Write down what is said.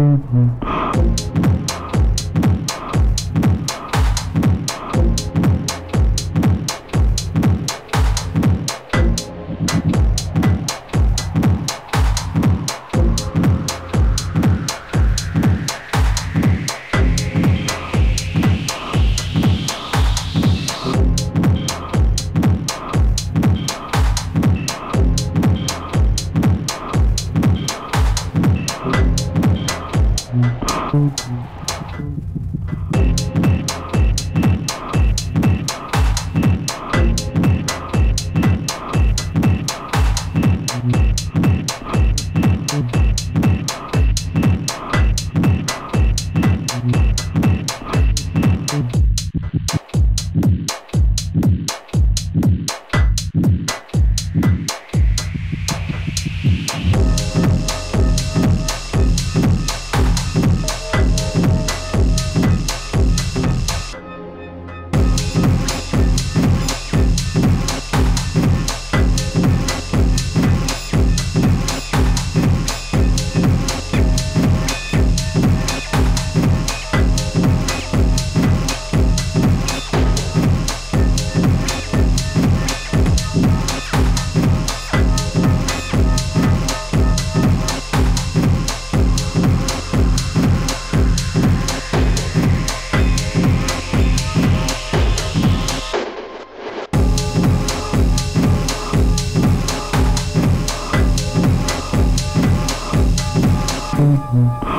Mm-hmm. Mm-hmm.